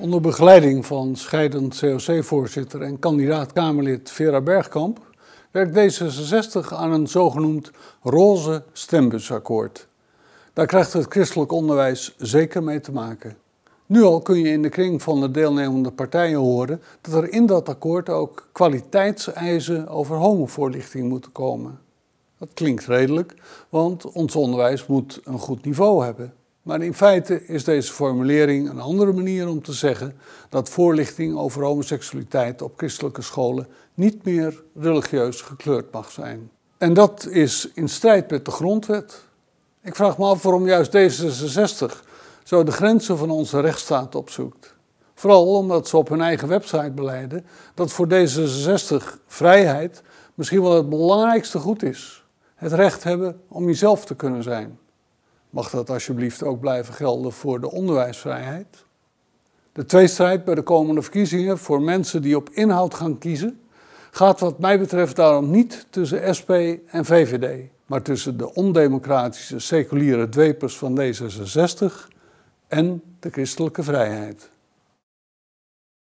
Onder begeleiding van scheidend COC-voorzitter en kandidaat-Kamerlid Vera Bergkamp werkt D66 aan een zogenoemd roze stembusakkoord. Daar krijgt het christelijk onderwijs zeker mee te maken. Nu al kun je in de kring van de deelnemende partijen horen dat er in dat akkoord ook kwaliteitseisen over homovoorlichting moeten komen. Dat klinkt redelijk, want ons onderwijs moet een goed niveau hebben. Maar in feite is deze formulering een andere manier om te zeggen dat voorlichting over homoseksualiteit op christelijke scholen niet meer religieus gekleurd mag zijn. En dat is in strijd met de grondwet. Ik vraag me af waarom juist D66 zo de grenzen van onze rechtsstaat opzoekt. Vooral omdat ze op hun eigen website beleiden dat voor D66 vrijheid misschien wel het belangrijkste goed is. Het recht hebben om jezelf te kunnen zijn. Mag dat alsjeblieft ook blijven gelden voor de onderwijsvrijheid? De tweestrijd bij de komende verkiezingen voor mensen die op inhoud gaan kiezen, gaat wat mij betreft daarom niet tussen SP en VVD, maar tussen de ondemocratische seculiere dwepers van D66 en de christelijke vrijheid.